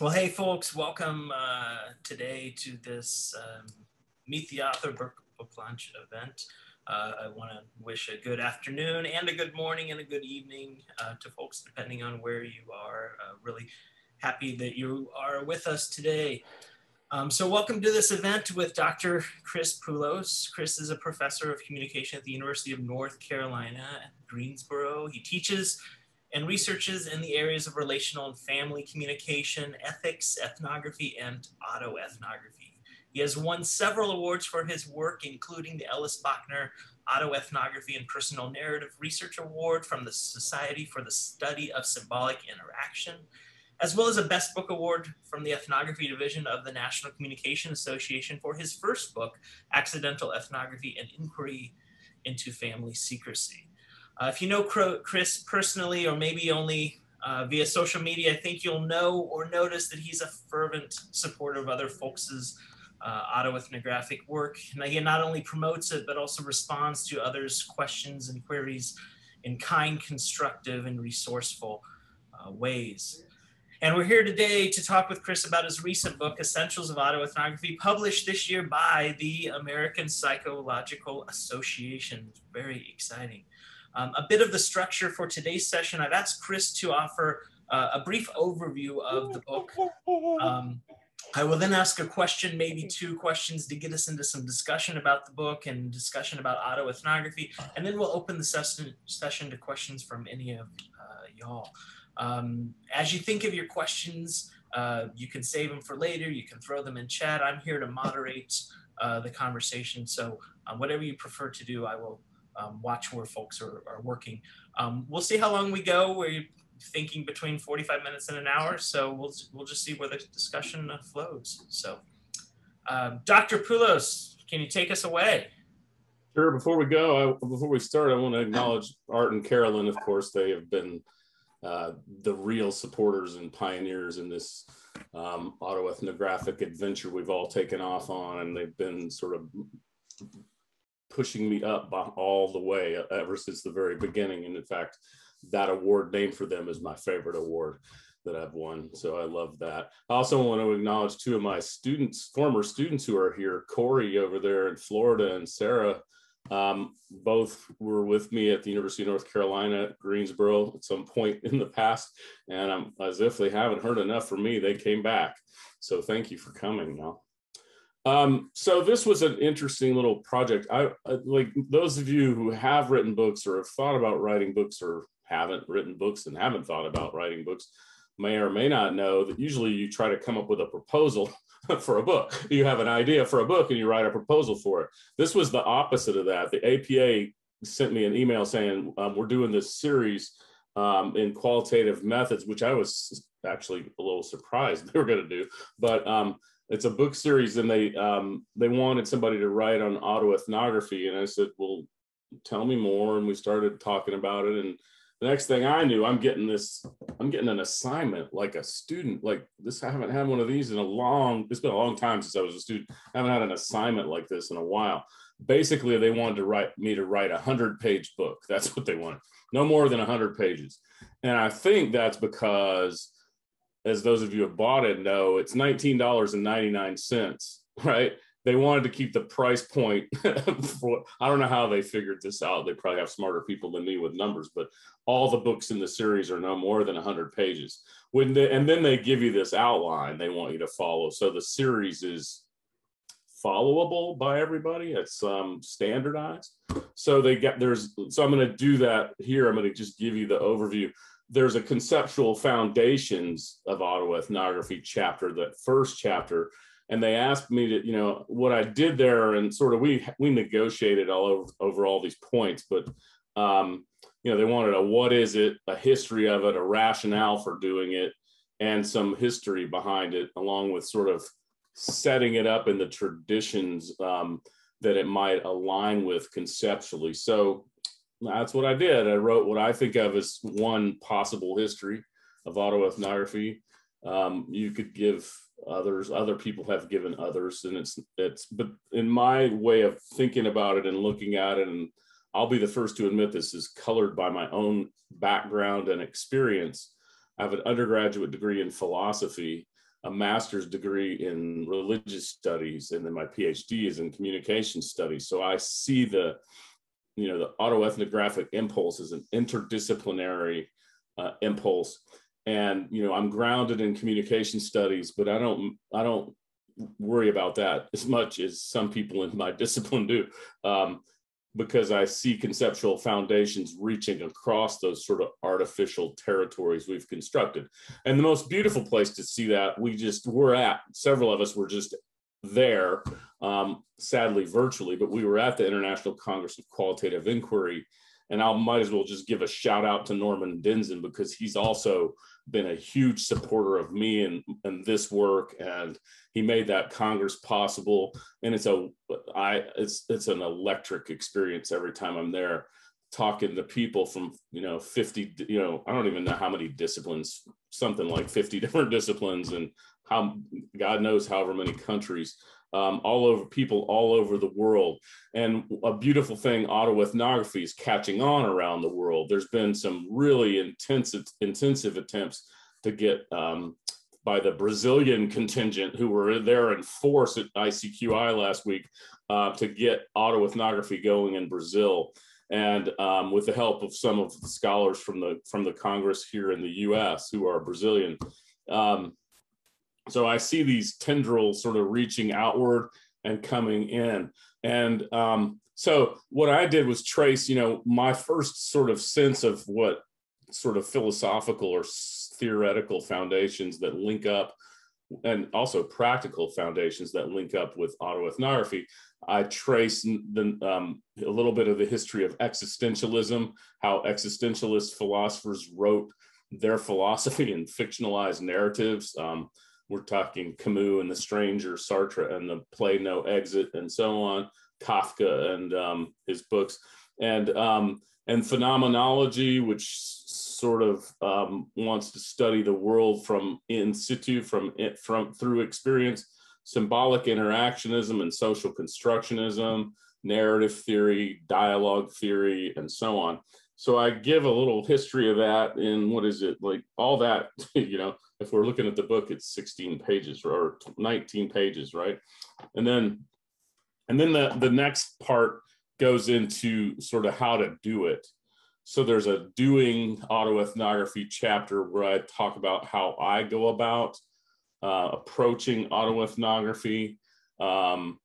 Well, hey, folks, welcome uh, today to this um, Meet the Author book, book launch event. Uh, I want to wish a good afternoon and a good morning and a good evening uh, to folks, depending on where you are. Uh, really happy that you are with us today. Um, so welcome to this event with Dr. Chris Poulos. Chris is a professor of communication at the University of North Carolina Greensboro. He teaches and researches in the areas of relational and family communication, ethics, ethnography, and autoethnography. He has won several awards for his work, including the Ellis Bochner Autoethnography and Personal Narrative Research Award from the Society for the Study of Symbolic Interaction, as well as a Best Book Award from the Ethnography Division of the National Communication Association for his first book, Accidental Ethnography and Inquiry into Family Secrecy. Uh, if you know Chris personally, or maybe only uh, via social media, I think you'll know or notice that he's a fervent supporter of other folks' uh, autoethnographic work. And he not only promotes it, but also responds to others' questions and queries in kind, constructive, and resourceful uh, ways. And we're here today to talk with Chris about his recent book, Essentials of Autoethnography, published this year by the American Psychological Association. Very exciting. Um, a bit of the structure for today's session, I've asked Chris to offer uh, a brief overview of the book. Um, I will then ask a question, maybe two questions to get us into some discussion about the book and discussion about autoethnography. And then we'll open the session, session to questions from any of uh, y'all. Um, as you think of your questions, uh, you can save them for later. You can throw them in chat. I'm here to moderate uh, the conversation. So uh, whatever you prefer to do, I will um, watch where folks are, are working. Um, we'll see how long we go. We're thinking between 45 minutes and an hour. So we'll, we'll just see where the discussion flows. So uh, Dr. Poulos, can you take us away? Sure. Before we go, I, before we start, I want to acknowledge Art and Carolyn. Of course, they have been uh, the real supporters and pioneers in this um, autoethnographic adventure we've all taken off on, and they've been sort of pushing me up all the way uh, ever since the very beginning. And in fact, that award named for them is my favorite award that I've won. So I love that. I also want to acknowledge two of my students, former students who are here, Corey over there in Florida and Sarah. Um, both were with me at the University of North Carolina Greensboro at some point in the past. And as if they haven't heard enough from me, they came back. So thank you for coming now. Um, so this was an interesting little project. I, I like those of you who have written books or have thought about writing books or haven't written books and haven't thought about writing books may or may not know that usually you try to come up with a proposal for a book. You have an idea for a book and you write a proposal for it. This was the opposite of that. The APA sent me an email saying um, we're doing this series um, in qualitative methods, which I was actually a little surprised they were going to do. But um, it's a book series and they um, they wanted somebody to write on autoethnography. And i said well tell me more. And we started talking about it. And the next thing i knew i'm getting this i'm getting an assignment like a student. Like this i haven't had one of these in a long it's been a long time since i was a student. I haven't had an assignment like this in a while. Basically they wanted to write me to write a hundred page book. That's what they wanted. No more than a hundred pages. And i think that's because as those of you who have bought it know, it's $19.99, right? They wanted to keep the price point for, I don't know how they figured this out. They probably have smarter people than me with numbers, but all the books in the series are no more than 100 pages. When they, and then they give you this outline they want you to follow. So the series is followable by everybody. It's um, standardized. So they get there's so I'm going to do that here. I'm going to just give you the overview there's a conceptual foundations of autoethnography chapter, that first chapter, and they asked me to, you know, what I did there, and sort of we we negotiated all over over all these points, but um, you know, they wanted a what is it, a history of it, a rationale for doing it, and some history behind it, along with sort of setting it up in the traditions um, that it might align with conceptually. So that's what I did. I wrote what I think of as one possible history of autoethnography. Um, you could give others, other people have given others, and it's it's. But in my way of thinking about it and looking at it, and I'll be the first to admit this is colored by my own background and experience. I have an undergraduate degree in philosophy, a master's degree in religious studies, and then my PhD is in communication studies. So I see the, you know, the autoethnographic impulse is an interdisciplinary uh, impulse. And you know, I'm grounded in communication studies, but I don't, I don't worry about that as much as some people in my discipline do. Um, because I see conceptual foundations reaching across those sort of artificial territories we've constructed. And the most beautiful place to see that we just were at, several of us were just there, um, sadly virtually, but we were at the International Congress of Qualitative Inquiry. And I might as well just give a shout out to Norman Denzin because he's also been a huge supporter of me and, and this work and he made that congress possible and it's a i it's it's an electric experience every time i'm there talking to people from you know 50 you know i don't even know how many disciplines something like 50 different disciplines and how god knows however many countries um, all over people all over the world. And a beautiful thing, autoethnography is catching on around the world. There's been some really intensive, intensive attempts to get um, by the Brazilian contingent who were there in force at ICQI last week uh, to get autoethnography going in Brazil. And um, with the help of some of the scholars from the from the Congress here in the U.S. who are Brazilian, um, so I see these tendrils sort of reaching outward and coming in. And um, so what I did was trace, you know, my first sort of sense of what sort of philosophical or theoretical foundations that link up and also practical foundations that link up with autoethnography. I trace the, um, a little bit of the history of existentialism, how existentialist philosophers wrote their philosophy in fictionalized narratives. Um, we're talking Camus and The Stranger, Sartre and the play No Exit, and so on, Kafka and um, his books, and um, and phenomenology, which sort of um, wants to study the world from in situ, from it, from through experience, symbolic interactionism and social constructionism, narrative theory, dialogue theory, and so on. So I give a little history of that in what is it like all that, you know, if we're looking at the book, it's 16 pages or 19 pages, right? And then and then the, the next part goes into sort of how to do it. So there's a doing autoethnography chapter where I talk about how I go about uh, approaching autoethnography. Um,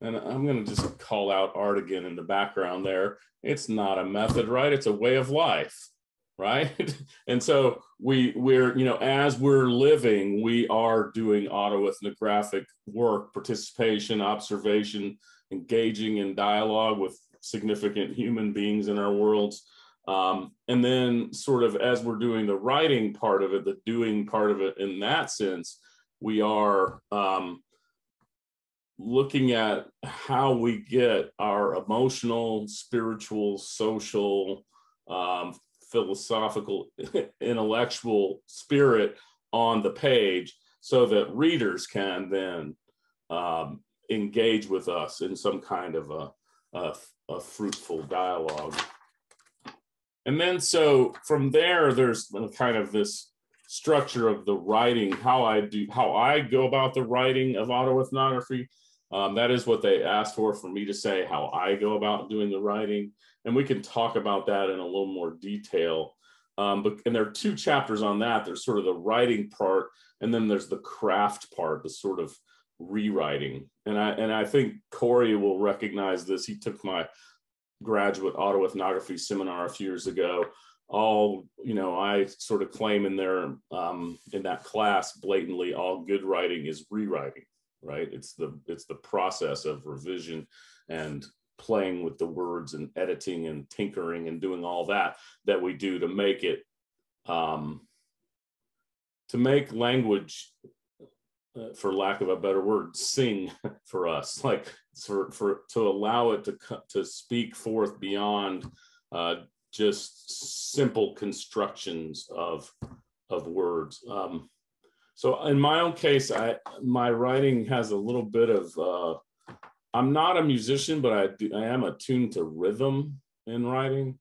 and I'm going to just call out art again in the background there. It's not a method, right? It's a way of life right? And so we we're you know as we're living we are doing autoethnographic work participation observation engaging in dialogue with significant human beings in our worlds. Um, and then sort of as we're doing the writing part of it the doing part of it in that sense we are um, looking at how we get our emotional spiritual social um, philosophical, intellectual spirit on the page so that readers can then um, engage with us in some kind of a, a, a, fruitful dialogue. And then, so from there, there's kind of this structure of the writing, how I do, how I go about the writing of autoethnography. Um, that is what they asked for, for me to say how I go about doing the writing and we can talk about that in a little more detail. Um, but and there are two chapters on that. There's sort of the writing part, and then there's the craft part, the sort of rewriting. And I and I think Corey will recognize this. He took my graduate autoethnography seminar a few years ago. All you know, I sort of claim in there um, in that class blatantly, all good writing is rewriting. Right? It's the it's the process of revision and playing with the words and editing and tinkering and doing all that that we do to make it um, to make language uh, for lack of a better word sing for us like for for to allow it to to speak forth beyond uh, just simple constructions of of words um, so in my own case i my writing has a little bit of uh, I'm not a musician, but I do, I am attuned to rhythm in writing,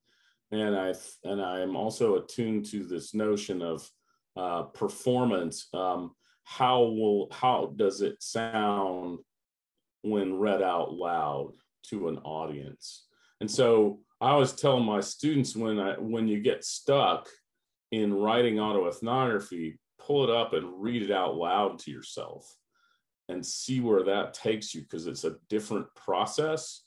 and I and I am also attuned to this notion of uh, performance. Um, how will how does it sound when read out loud to an audience and so i always tell my students when i when you get stuck in writing autoethnography pull it up and read it out loud to yourself and see where that takes you because it's a different process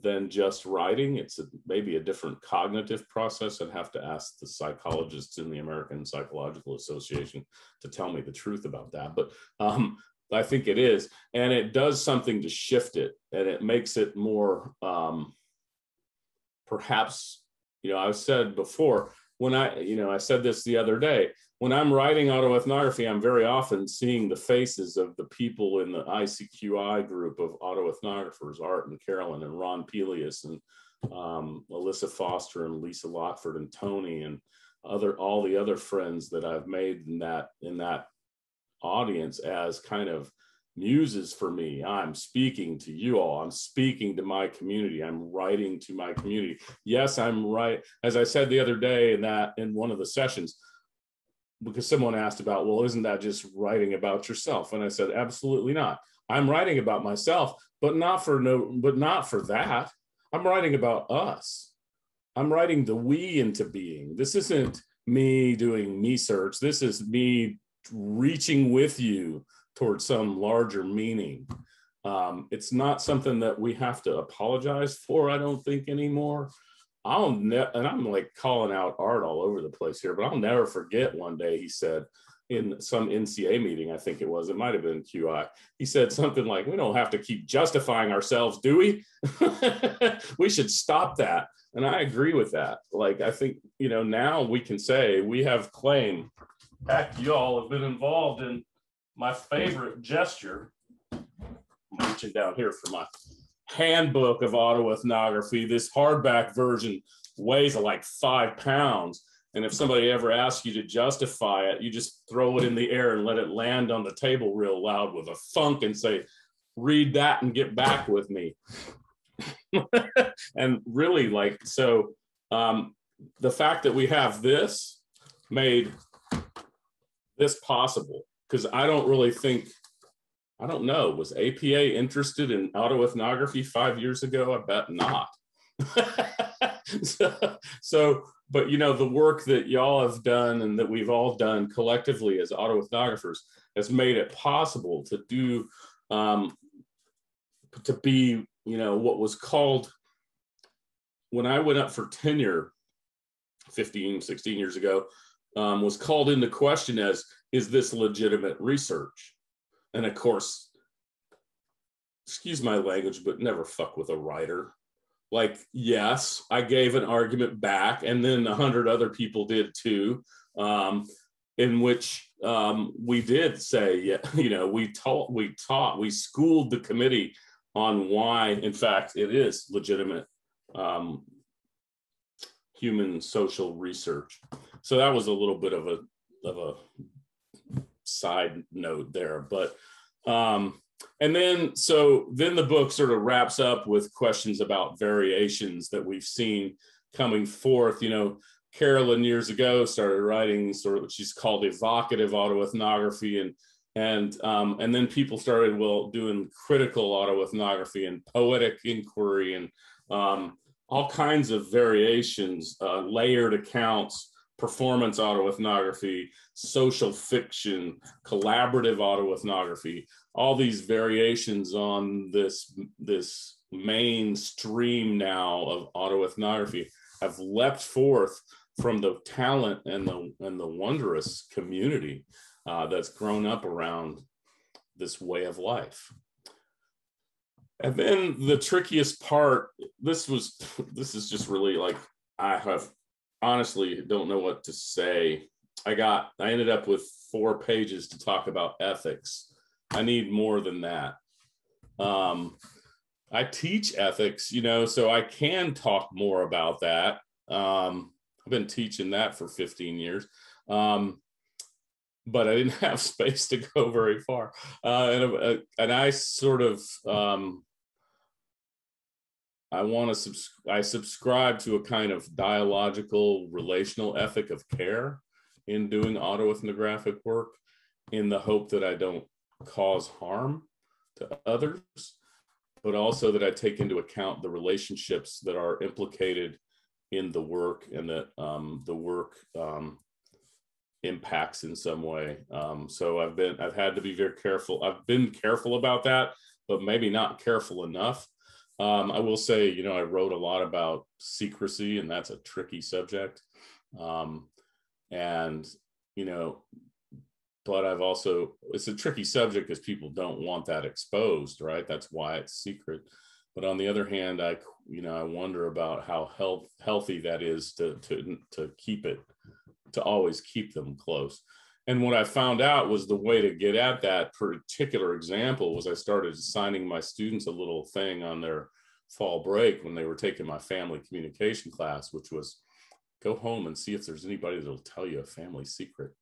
than just writing. It's a, maybe a different cognitive process. I'd have to ask the psychologists in the American Psychological Association to tell me the truth about that. But um, I think it is. And it does something to shift it and it makes it more, um, perhaps, you know, I've said before, when I, you know, I said this the other day, when I'm writing autoethnography, I'm very often seeing the faces of the people in the ICQI group of autoethnographers, Art and Carolyn and Ron Pelias and um, Elissa Foster and Lesa Lockford and Tony and other all the other friends that I've made in that in that audience as kind of muses for me. I'm speaking to you all. I'm speaking to my community. I'm writing to my community. Yes, I'm right. As I said the other day in that in one of the sessions, because someone asked about, well, isn't that just writing about yourself? And I said, absolutely not. I'm writing about myself, but not for no, but not for that. I'm writing about us. I'm writing the we into being. This isn't me doing me search. This is me reaching with you towards some larger meaning. Um, it's not something that we have to apologize for, I don't think anymore. I'll ne- and I'm like calling out art all over the place here, but I'll never forget one day he said in some NCA meeting, I think it was, it might have been QI. He said something like, "We don't have to keep justifying ourselves, do we? we should stop that." And I agree with that. Like I think you know now we can say we have claim. Heck, you all have been involved in my favorite gesture. I'm reaching down here for my handbook of autoethnography. This hardback version weighs like five pounds. And if somebody ever asks you to justify it, you just throw it in the air and let it land on the table real loud with a thunk and say, read that and get back with me. and really, like, so um, the fact that we have this made this possible because I don't really think I don't know. Was APA interested in autoethnography five years ago? I bet not. so, so, but you know, the work that y'all have done and that we've all done collectively as autoethnographers has made it possible to do, um, to be, you know, what was called when I went up for tenure 15, 16 years ago, um, was called into question as, is this legitimate research? And of course, excuse my language, but never fuck with a writer. Like, yes, I gave an argument back, and then a hundred other people did too, um, in which um, we did say, you know, we taught, we taught, we schooled the committee on why, in fact, it is legitimate um, human social research. So that was a little bit of a of a side note there, but um, and then so then the book sort of wraps up with questions about variations that we've seen coming forth. You know, Carolyn years ago started writing sort of what she's called evocative autoethnography and and um, and then people started well doing critical autoethnography and poetic inquiry and um, all kinds of variations, uh, layered accounts, performance autoethnography, social fiction, collaborative autoethnography, all these variations on this, this mainstream now of autoethnography have leapt forth from the talent and the, and the wondrous community uh, that's grown up around this way of life. And then the trickiest part, this was, this is just really like, I have honestly don't know what to say. I got, I ended up with four pages to talk about ethics. I need more than that. Um, I teach ethics, you know, so I can talk more about that. Um, I've been teaching that for 15 years. Um, but I didn't have space to go very far. Uh, and, uh, and I sort of, um, I want to subs- I subscribe to a kind of dialogical relational ethic of care in doing autoethnographic work. in the hope that I don't cause harm to others, but also that I take into account the relationships that are implicated in the work and that um, the work um, impacts in some way. Um, so I've been, I've had to be very careful. I've been careful about that, but maybe not careful enough. Um, I will say, you know, I wrote a lot about secrecy, and that's a tricky subject. Um, and you know, but I've also it's a tricky subject because people don't want that exposed, right? That's why it's secret. But on the other hand, I you know I wonder about how health healthy that is to to to keep it to always keep them close. And what I found out was the way to get at that particular example was I started assigning my students a little thing on their fall break when they were taking my family communication class, which was go home and see if there's anybody that'll tell you a family secret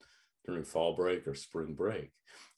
during fall break or spring break.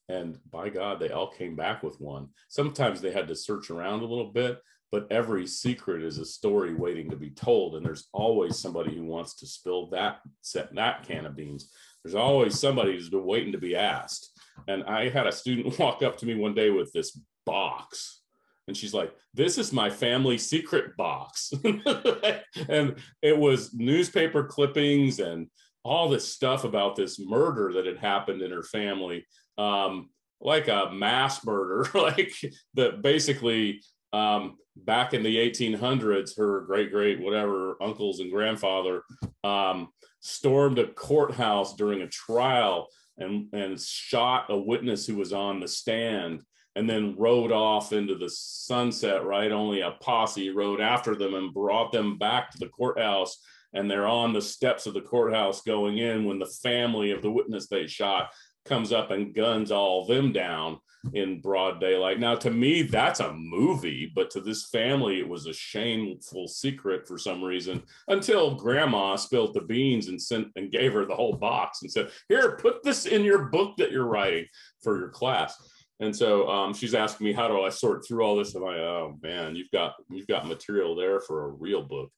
And by God, they all came back with one. Sometimes they had to search around a little bit, but every secret is a story waiting to be told. And there's always somebody who wants to spill that set that can of beans. There's always somebody who's been waiting to be asked. And I had a student walk up to me one day with this box. And she's like, This is my family secret box. and it was newspaper clippings and all this stuff about this murder that had happened in her family, um, like a mass murder, like that basically um, back in the 1800s, her great great whatever uncles and grandfather um, stormed a courthouse during a trial and, and shot a witness who was on the stand and then rode off into the sunset, right? Only a posse rode after them and brought them back to the courthouse and they're on the steps of the courthouse going in when the family of the witness they shot comes up and guns all them down in broad daylight. Now, to me, that's a movie, but to this family, it was a shameful secret for some reason until grandma spilled the beans and sent and gave her the whole box and said, Here, put this in your book that you're writing for your class. And so um, she's asking me, How do I sort through all this? And I, oh man, you've got you've got material there for a real book.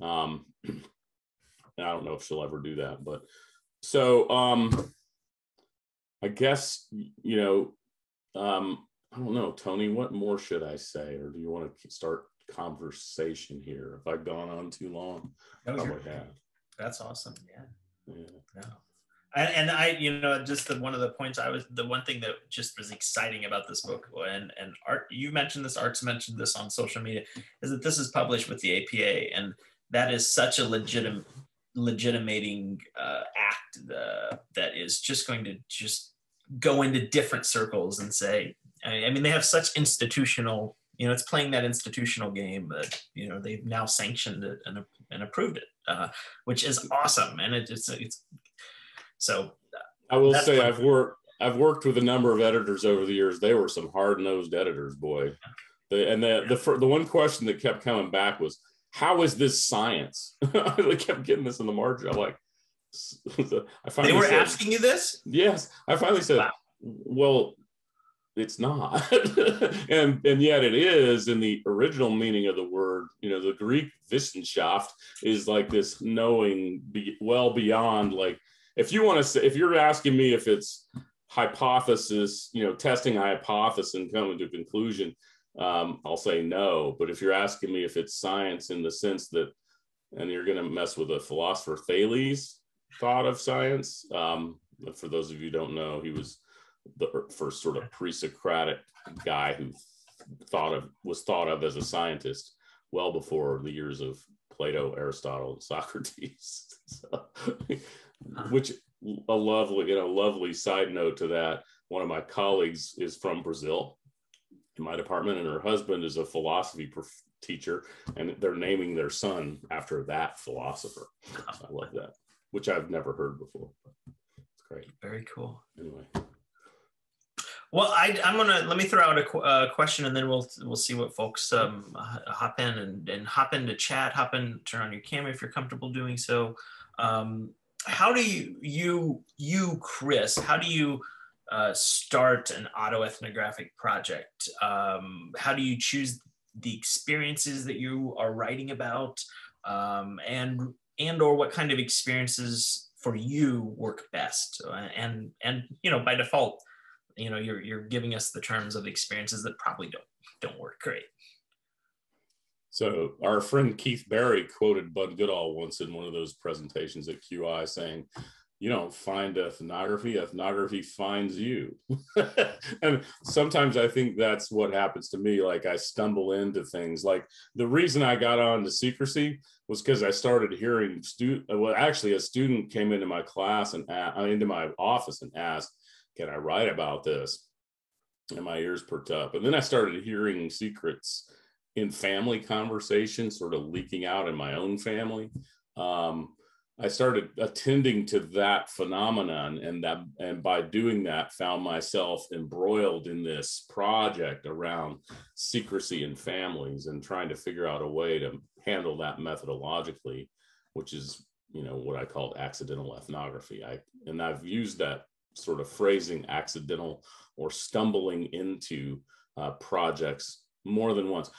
Um, I don't know if she'll ever do that, but so um, I guess you know, um, I don't know, Tony. What more should I say, or do you want to start conversation here? Have I've gone on too long? No, Probably have. That's awesome. Yeah. Yeah. And, and I, you know, just the, one of the points I was, the one thing that just was exciting about this book, and and art, you mentioned this, Art's mentioned this on social media, is that this is published with the APA, and that is such a legitimate legitimating uh, act uh, that is just going to just go into different circles and say, I mean, they have such institutional, you know, it's playing that institutional game that, you know, they've now sanctioned it and, and approved it, uh, which is awesome. And it, it's, it's, so. I will say I've worked, I've worked with a number of editors over the years. They were some hard nosed editors, boy. The, and the, the, the one question that kept coming back was, how is this science? I kept getting this in the margin. I'm like, I finally they were said, asking you this. Yes, I finally said, wow. well, it's not, and and yet it is in the original meaning of the word. You know, the Greek Wissenschaft is like this knowing be, well beyond like if you want to say if you're asking me if it's hypothesis, you know, testing a hypothesis and coming to a conclusion um, I'll say no. But if you're asking me if it's science in the sense that, and you're going to mess with a philosopher, Thales thought of science. Um, for those of you don't know, he was the first sort of pre-Socratic guy who thought of was thought of as a scientist well before the years of Plato, Aristotle, and Socrates. so, which a lovely, you know, lovely side note to that. One of my colleagues is from Brazil, in my department, and her husband is a philosophy prof- teacher, and they're naming their son after that philosopher. I love that, which I've never heard before. It's great. Very cool. Anyway. Well, I, am gonna let me throw out a uh, question, and then we'll we'll see what folks um, hop in and, and hop into chat. Hop in, turn on your camera if you're comfortable doing so. Um, how do you you you Chris? How do you uh, start an autoethnographic project? Um, how do you choose the experiences that you are writing about, um, and and or what kind of experiences for you work best. And and you know by default you know you're you're giving us the terms of experiences that probably don't don't work great. So our friend keith berry quoted bud goodall once in one of those presentations at qi saying you don't find ethnography ethnography finds you. And sometimes i think that's what happens to me. Like i stumble into things. Like the reason i got on to secrecy was because i started hearing student well actually a student came into my class and uh, into my office and asked can i write about this? And my ears perked up. And then i started hearing secrets in family conversations sort of leaking out in my own family. Um, I started attending to that phenomenon, and that, and by doing that, found myself embroiled in this project around secrecy in families and trying to figure out a way to handle that methodologically, which is you know what I called accidental ethnography. I and I've used that sort of phrasing, accidental or stumbling into uh, projects more than once.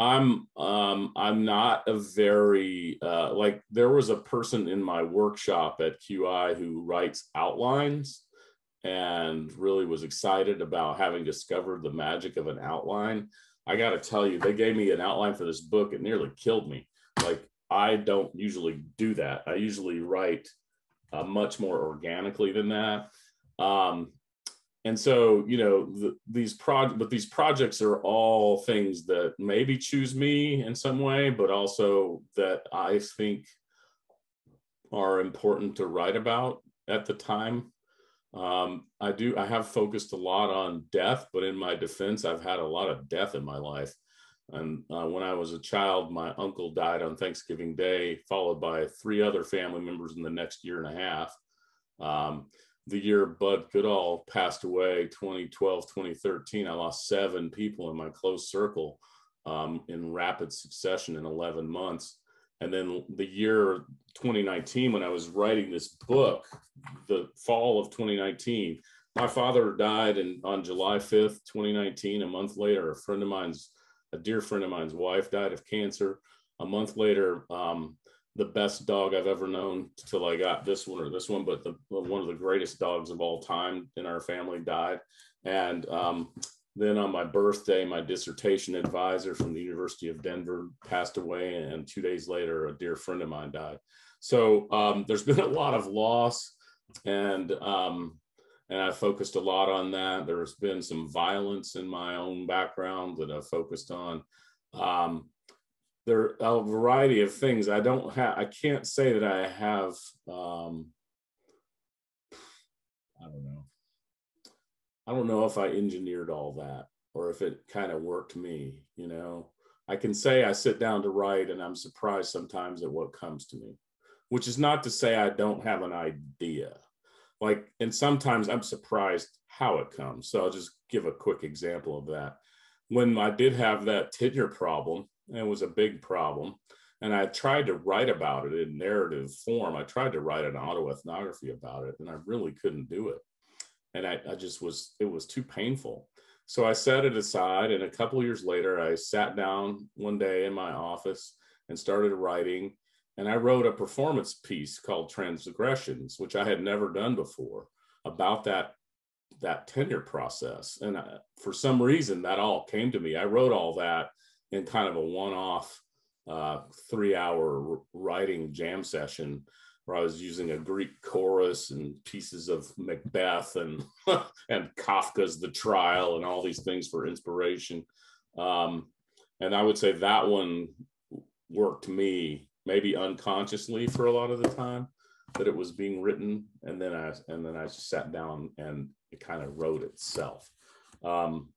I'm um, I'm not a very uh, like there was a person in my workshop at QI who writes outlines and really was excited about having discovered the magic of an outline. I got to tell you, they gave me an outline for this book. It nearly killed me. Like I don't usually do that. I usually write uh, much more organically than that. Um, and so you know the, these projects but these projects are all things that maybe choose me in some way but also that i think are important to write about at the time um, i do i have focused a lot on death but in my defense i've had a lot of death in my life and uh, when i was a child my uncle died on thanksgiving day followed by three other family members in the next year and a half um, the year Bud Goodall passed away, 2012, 2013, I lost seven people in my close circle um, in rapid succession in 11 months. And then the year 2019, when I was writing this book, the fall of 2019, my father died in, on July 5th, 2019. A month later, a friend of mine's, a dear friend of mine's wife died of cancer. A month later, um, the best dog I've ever known till I got this one or this one, but the, one of the greatest dogs of all time in our family died. And um, then on my birthday, my dissertation advisor from the University of Denver passed away, and two days later, a dear friend of mine died. So um, there's been a lot of loss, and um, and I focused a lot on that. There's been some violence in my own background that I've focused on. Um, there are a variety of things. I don't have, I can't say that I have, um, I don't know. I don't know if I engineered all that or if it kind of worked me, you know. I can say I sit down to write and I'm surprised sometimes at what comes to me, which is not to say I don't have an idea. Like, and sometimes I'm surprised how it comes. So I'll just give a quick example of that. When I did have that tenure problem, it was a big problem. And I tried to write about it in narrative form. I tried to write an autoethnography about it, and I really couldn't do it. And I, I just was, it was too painful. So I set it aside. And a couple years later, I sat down one day in my office and started writing. And I wrote a performance piece called Transgressions, which I had never done before about that that tenure process. And I, for some reason, that all came to me. I wrote all that in kind of a one-off uh, three-hour writing jam session where I was using a Greek chorus and pieces of Macbeth and and Kafka's The Trial and all these things for inspiration. Um, and I would say that one worked me maybe unconsciously for a lot of the time that it was being written, and then I and then I just sat down and it kind of wrote itself. Um,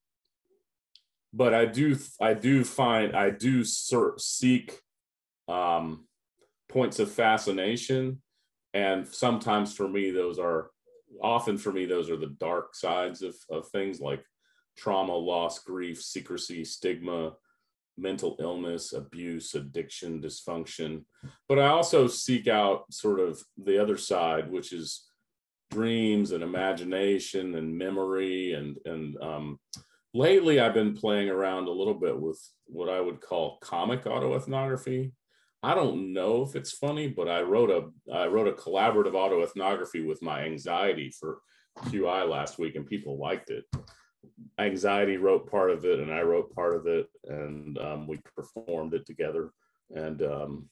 but I do I do find I do seek um, points of fascination, and sometimes for me those are often for me those are the dark sides of of things like trauma, loss, grief, secrecy, stigma, mental illness, abuse, addiction, dysfunction. But I also seek out sort of the other side, which is dreams and imagination and memory and and um, lately I've been playing around a little bit with what I would call comic autoethnography. I don't know if it's funny, but I wrote a I wrote a collaborative autoethnography with my anxiety for QI last week, and people liked it. Anxiety wrote part of it, and I wrote part of it, and um, we performed it together. And um,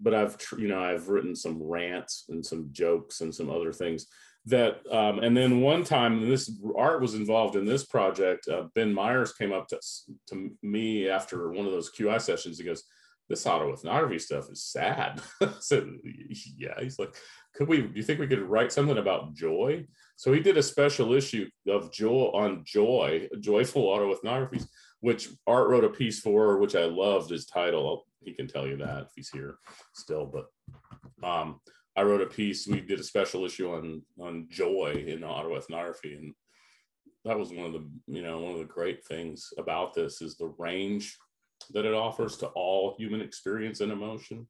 but I've you know I've written some rants and some jokes and some other things that um, and then one time this art was involved in this project uh, ben myers came up to, to me after one of those qi sessions he goes this autoethnography stuff is sad. so yeah, he's like, could we, do you think we could write something about joy? So he did a special issue of joy on joy, joyful autoethnographies, which Art wrote a piece for, which I loved his title. He can tell you that if he's here still, but um, I wrote a piece. We did a special issue on on joy in autoethnography, and that was one of the you know one of the great things about this is the range that it offers to all human experience and emotion.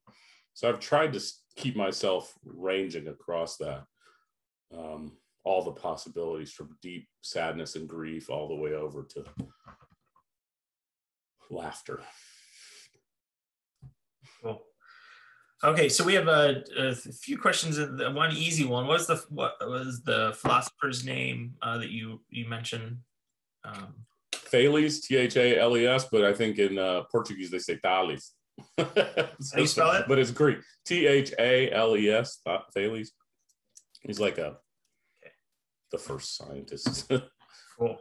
So I've tried to keep myself ranging across that, um, all the possibilities from deep sadness and grief all the way over to laughter. Cool. Okay, so we have a, a few questions. One easy one. What was the what was the philosopher's name uh, that you you mentioned? Um, Thales, T H A L E S, but I think in uh, Portuguese they say Thales. so, How you spell it? But it's Greek. T H A L E S, Thales. He's like a the first scientist. cool.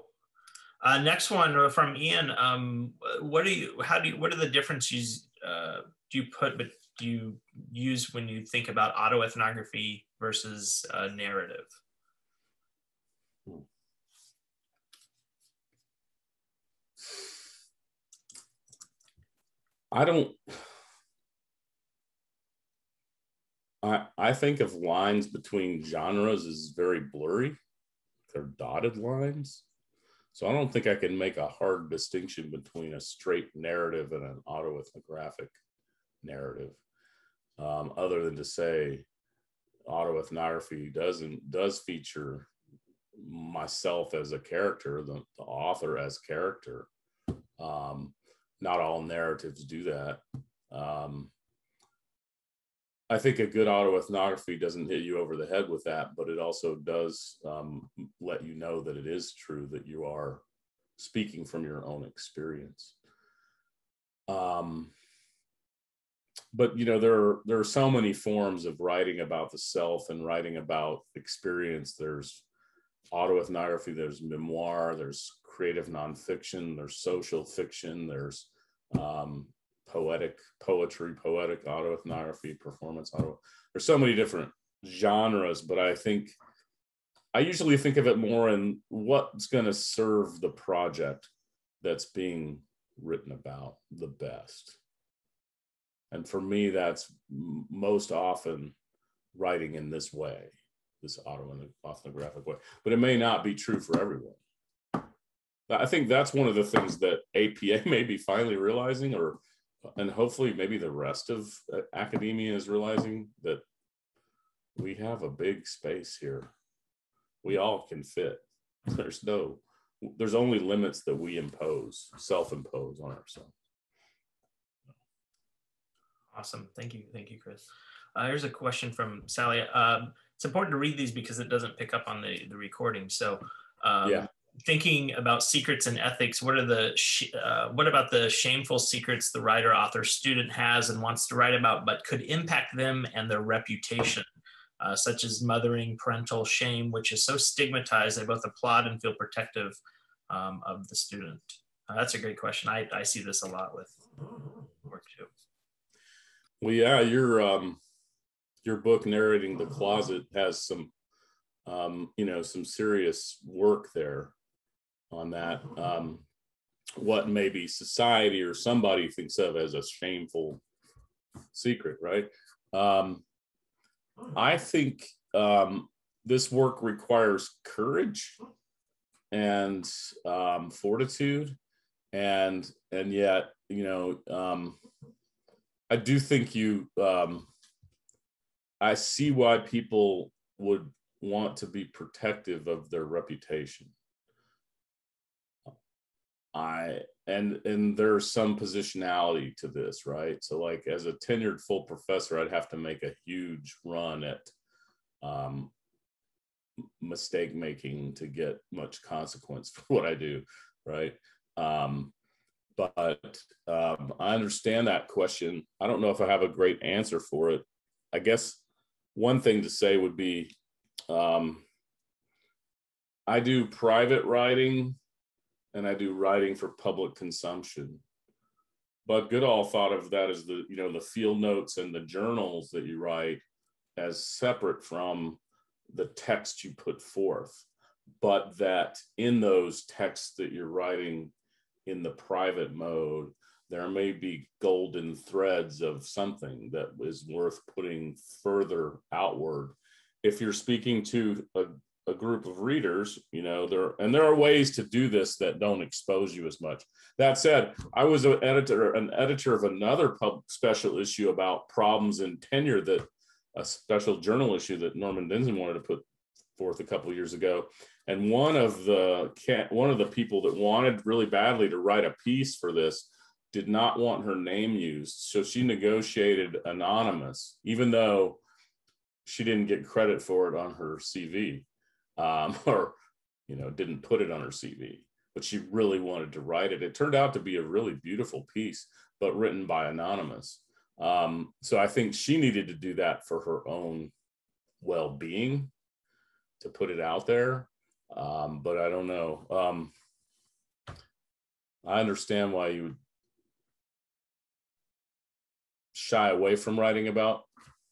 Uh, next one from Ian. Um, what do you? How do you? What are the differences? Uh, do you put? But do you use when you think about autoethnography versus uh, narrative? Hmm. I don't. I I think of lines between genres as very blurry. They're dotted lines. So I don't think I can make a hard distinction between a straight narrative and an autoethnographic narrative, um, other than to say autoethnography doesn't does feature myself as a character, the, the author as character. Um, not all narratives do that. Um, I think a good autoethnography doesn't hit you over the head with that, but it also does um, let you know that it is true that you are speaking from your own experience. Um, but you know there are there are so many forms of writing about the self and writing about experience. There's autoethnography, there's memoir, there's creative nonfiction, there's social fiction, there's um, poetic poetry, poetic autoethnography, performance auto. There's so many different genres, but I think I usually think of it more in what's going to serve the project that's being written about the best. And for me, that's most often writing in this way, this autoethnographic way. But it may not be true for everyone. I think that's one of the things that APA may be finally realizing, or and hopefully maybe the rest of uh, academia is realizing that we have a big space here. We all can fit. There's no, there's only limits that we impose, self-impose on ourselves. Awesome. Thank you. Thank you, Chris. Uh, here's a question from Sally. Um, it's important to read these because it doesn't pick up on the, the recording. So um, yeah thinking about secrets and ethics, what are the uh, what about the shameful secrets the writer, author, student has and wants to write about, but could impact them and their reputation, uh, such as mothering, parental shame, which is so stigmatized. They both applaud and feel protective um, of the student. Uh, that's a great question. I, I see this a lot with work too. Well, yeah, your um, your book narrating the closet has some um, you know some serious work there on that. Um, what maybe society or somebody thinks of as a shameful secret, right? Um, I think um, this work requires courage and um, fortitude, and and yet you know um, I do think you. Um, I see why people would want to be protective of their reputation I and and there's some positionality to this, right? So like as a tenured full professor, I'd have to make a huge run at um, mistake making to get much consequence for what I do, right? Um, but um, I understand that question. I don't know if I have a great answer for it. I guess one thing to say would be um, I do private writing and I do writing for public consumption. But Goodall thought of that as the, you know, the field notes and the journals that you write as separate from the text you put forth, but that in those texts that you're writing in the private mode, there may be golden threads of something that is worth putting further outward. If you're speaking to a, a group of readers, you know, there and there are ways to do this that don't expose you as much. That said, I was an editor, an editor of another pub special issue about problems in tenure that a special journal issue that Norman Denzin wanted to put forth a couple years ago. And one of the one of the people that wanted really badly to write a piece for this did not want her name used. So she negotiated anonymous, even though she didn't get credit for it on her CV um, or, you know, didn't put it on her CV, but she really wanted to write it. It turned out to be a really beautiful piece, but written by anonymous. Um, so I think she needed to do that for her own well being to put it out there. Um, but I don't know. Um, I understand why you would shy away from writing about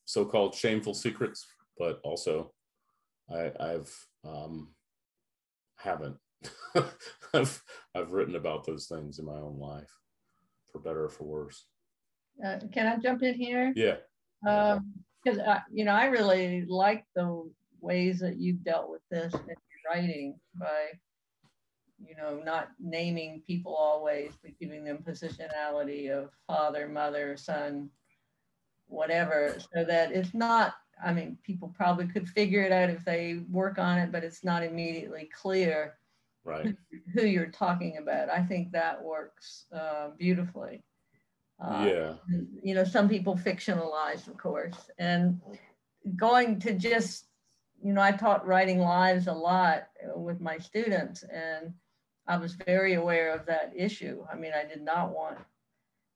so-called shameful secrets, but also I, I've um, haven't. I've I've written about those things in my own life, for better or for worse. Uh, can I jump in here? Yeah. Because um, you know I really like the ways that you've dealt with this in your writing by you know, not naming people always, but giving them positionality of father, mother, son, whatever, so that it's not, I mean, people probably could figure it out if they work on it, but it's not immediately clear right. who you're talking about. I think that works uh, beautifully. Uh, yeah. You know, some people fictionalize, of course, and going to just, you know, I taught writing lives a lot with my students, and I was very aware of that issue. I mean, I did not want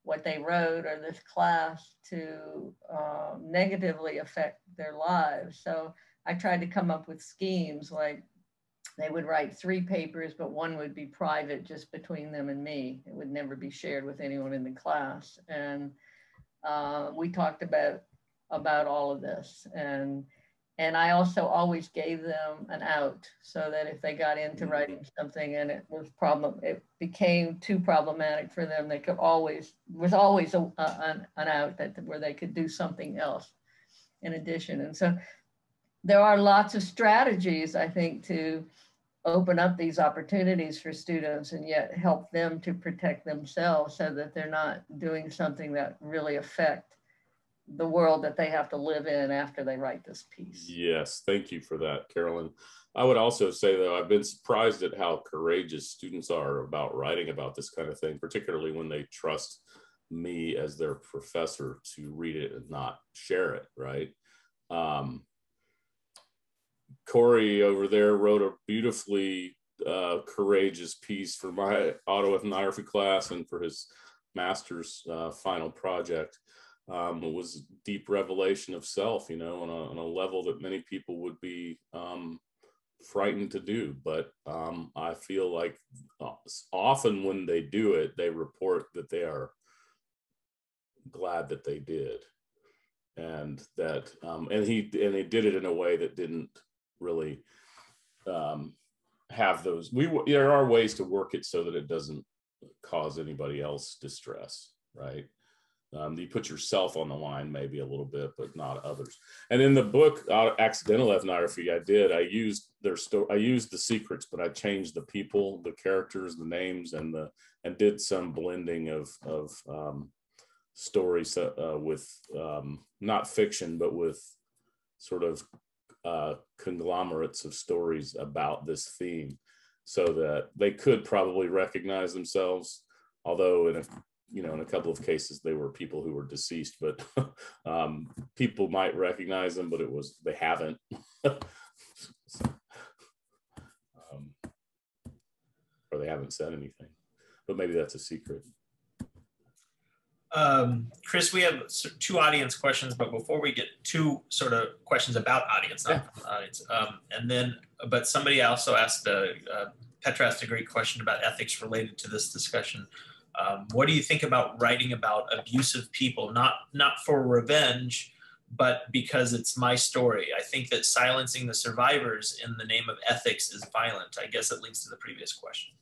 what they wrote or this class to uh, negatively affect their lives. So I tried to come up with schemes like they would write three papers, but one would be private just between them and me. It would never be shared with anyone in the class. And uh, we talked about about all of this and and I also always gave them an out so that if they got into mm-hmm. writing something and it was problem, it became too problematic for them, they could always, was always a, a, an, an out that where they could do something else in addition. And so there are lots of strategies, I think, to open up these opportunities for students and yet help them to protect themselves so that they're not doing something that really affect the world that they have to live in after they write this piece. Yes, thank you for that, Carolyn. I would also say, though, I've been surprised at how courageous students are about writing about this kind of thing, particularly when they trust me as their professor to read it and not share it, right? Um, Corey over there wrote a beautifully uh, courageous piece for my autoethnography class and for his master's uh, final project um, it was deep revelation of self, you know, on a, on a level that many people would be um, frightened to do. But um, I feel like uh, often when they do it, they report that they are glad that they did, and that um, and he and he did it in a way that didn't really um, have those. We there are ways to work it so that it doesn't cause anybody else distress, right? Um, you put yourself on the line maybe a little bit, but not others. And in the book, uh, Accidental Ethnography, I did. I used their story. I used the secrets, but I changed the people, the characters, the names, and the and did some blending of of um, stories uh, with um, not fiction, but with sort of uh, conglomerates of stories about this theme. so that they could probably recognize themselves. Although in a you know in a couple of cases they were people who were deceased, but um, people might recognize them, but it was they haven't. um, or they haven't said anything, but maybe that's a secret. Um, Chris, we have two audience questions, but before we get two sort of questions about audience, not yeah. audience, um, and then, but somebody also asked, uh, uh, Petra asked a great question about ethics related to this discussion. Um, what do you think about writing about abusive people, not not for revenge, but because it's my story? I think that silencing the survivors in the name of ethics is violent. I guess it links to the previous question.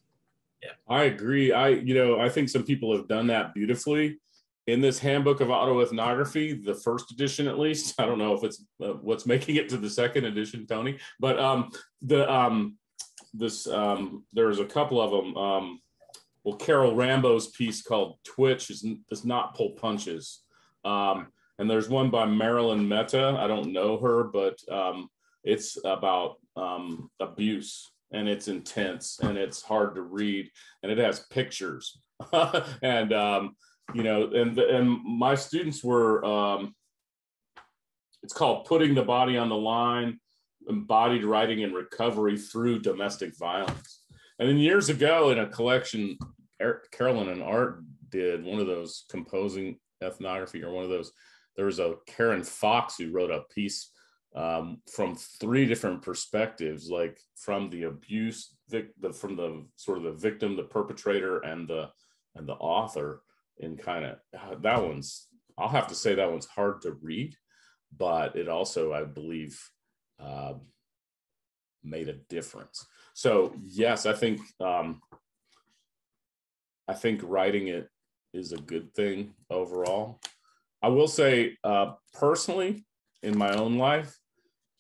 Yeah, I agree. I you know I think some people have done that beautifully in this handbook of autoethnography, the first edition at least. I don't know if it's uh, what's making it to the second edition, Tony, but um, the um, this um, there's a couple of them. Um, well, Carol Rambo's piece called "Twitch" is, does not pull punches, um, and there's one by Marilyn Metta. I don't know her, but um, it's about um, abuse and it's intense and it's hard to read and it has pictures and um, you know, and and my students were. Um, it's called putting the body on the line, embodied writing and recovery through domestic violence. And then years ago, in a collection, Carolyn and Art did one of those composing ethnography or one of those. There was a Karen Fox who wrote a piece um, from three different perspectives, like from the abuse, the, from the sort of the victim, the perpetrator, and the and the author In kind of that one's I'll have to say that one's hard to read, but it also I believe uh, made a difference. So yes, I think um, I think writing it is a good thing overall. I will say uh, personally in my own life,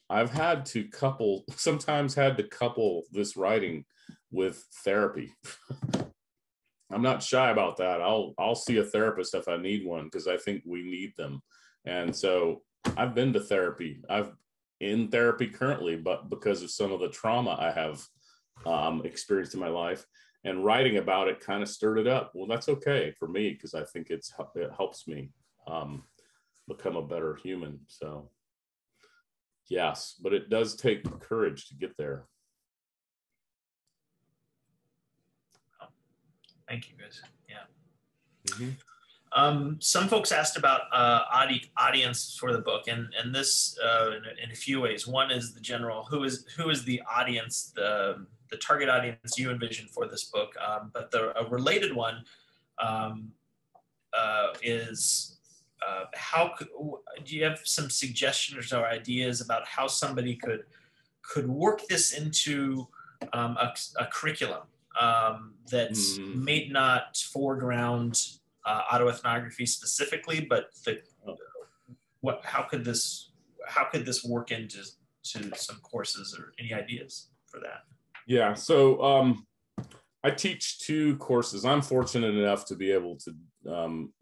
I've had to couple sometimes had to couple this writing with therapy. I'm not shy about that. I'll I'll see a therapist if I need one because I think we need them. And so I've been to therapy. I've in therapy currently, but because of some of the trauma I have um, experienced in my life, and writing about it kind of stirred it up. Well, that's okay for me because I think it's it helps me um, become a better human. So yes, but it does take courage to get there. Thank you, guys. Yeah. Mm-hmm. Um, some folks asked about uh, audi- audience for the book, and and this uh, in, in, a few ways. One is the general who is who is the audience, the the target audience you envision for this book. Um, but the a related one um, uh, is uh, how could, do you have some suggestions or ideas about how somebody could could work this into um, a, a curriculum um, that mm. may not foreground uh, autoethnography specifically, but the what how could this how could this work into to some courses or any ideas for that? Yeah, so um, I teach two courses. I'm fortunate enough to be able to um,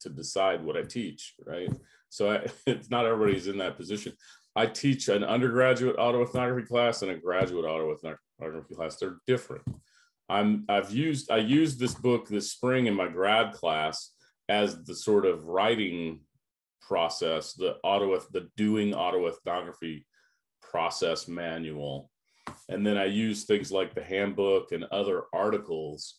to decide what I teach, right? So I, it's not everybody's in that position. I teach an undergraduate autoethnography class and a graduate autoethnography class. They're different. I'm I've used I used this book this spring in my grad class as the sort of writing process, the auto the doing autoethnography process manual. And then I use things like the handbook and other articles